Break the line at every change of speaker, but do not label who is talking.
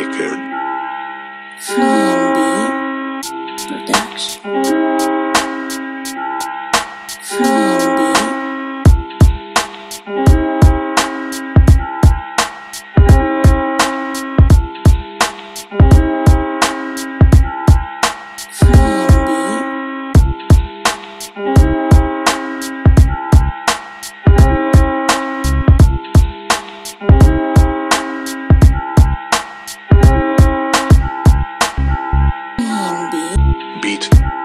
maker.
Flying Bee Production. beat.